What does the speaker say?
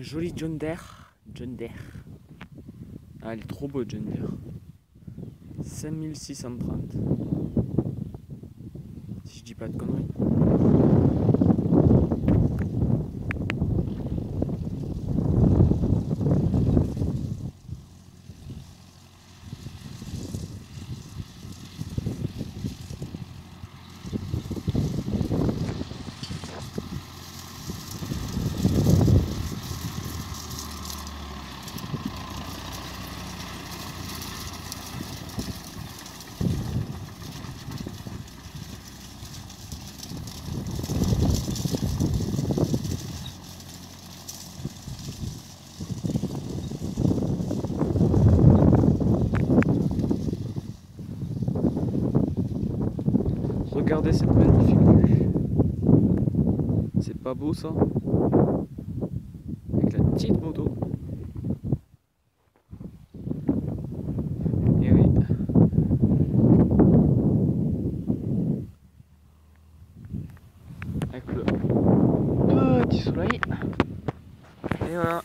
Joli John Deere. John Deere. Ah, il est trop beau, John Deere. 5630. Si je dis pas de conneries. Regardez cette magnifique vue. C'est pas beau ça Avec la petite moto. Et oui. Avec le petit soleil. Et voilà.